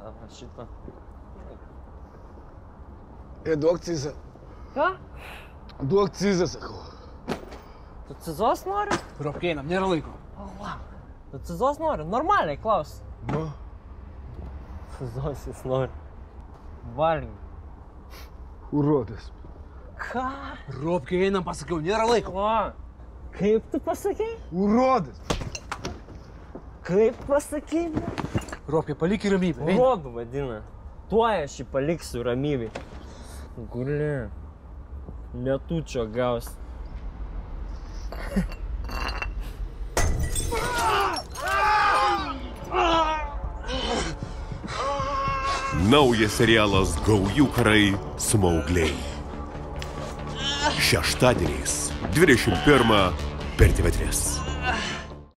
tą va šitą. Ir duok cizą. Ką? Duok cizą, sakau. Tu cizos nori? Ropkėnam, nėra laiko. O, va. Tu cizos nori? Normaliai, klaus. Nu, Cizos jis nori. Valgy. urodas. Ką? Ropkėnam pasakiau, nėra laiko. Ko? Kaip tu pasakei? Urodas. Kaip pasakei? Ropkė, palik į ramybę. eina. Rodu vadina. Tuoj aš jį paliksiu ramybėj. Guli. Lietučio gaus. Naujas serialas Gaujų karai smaugliai. Šeštadieniais 21 per TV3.